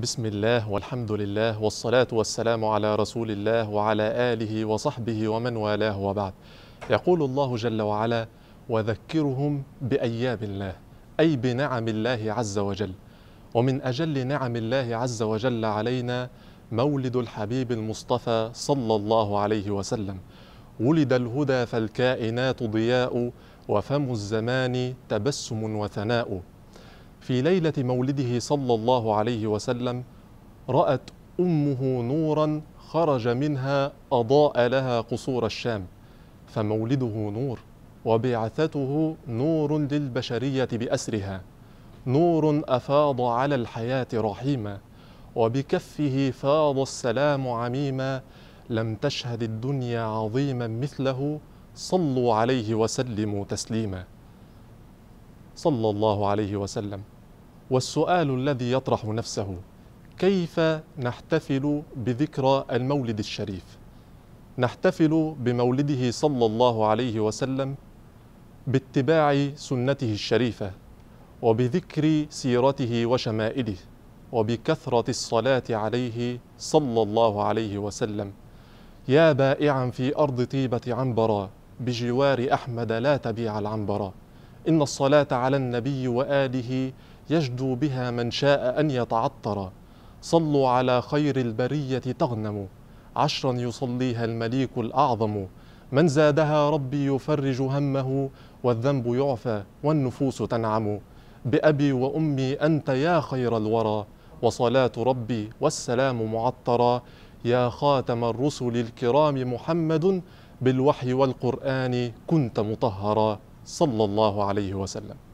بسم الله والحمد لله والصلاة والسلام على رسول الله وعلى آله وصحبه ومن والاه وبعد. يقول الله جل وعلا وذكرهم بأيام الله أي بنعم الله عز وجل. ومن أجل نعم الله عز وجل علينا مولد الحبيب المصطفى صلى الله عليه وسلم. ولد الهدى فالكائنات ضياء وفم الزمان تبسم وثناء. في ليلة مولده صلى الله عليه وسلم رأت أمه نورا خرج منها أضاء لها قصور الشام فمولده نور وبعثته نور للبشرية بأسرها نور أفاض على الحياة رحيما وبكفه فاض السلام عميما لم تشهد الدنيا عظيما مثله صلوا عليه وسلموا تسليما. صلى الله عليه وسلم والسؤال الذي يطرح نفسه كيف نحتفل بذكرى المولد الشريف؟ نحتفل بمولده صلى الله عليه وسلم باتباع سنته الشريفة وبذكر سيرته وشمائله وبكثرة الصلاة عليه صلى الله عليه وسلم. يا بائعا في أرض طيبة عنبرا بجوار أحمد لا تبيع العنبرا. إن الصلاة على النبي وآله يجدو بها من شاء أن يتعطر. صلوا على خير البرية تغنم. عشرا يصليها المليك الأعظم. من زادها ربي يفرج همه والذنب يعفى والنفوس تنعم. بأبي وأمي أنت يا خير الورى. وصلاة ربي والسلام معطرا. يا خاتم الرسل الكرام محمد بالوحي والقرآن كنت مطهرا. صلى الله عليه وسلم.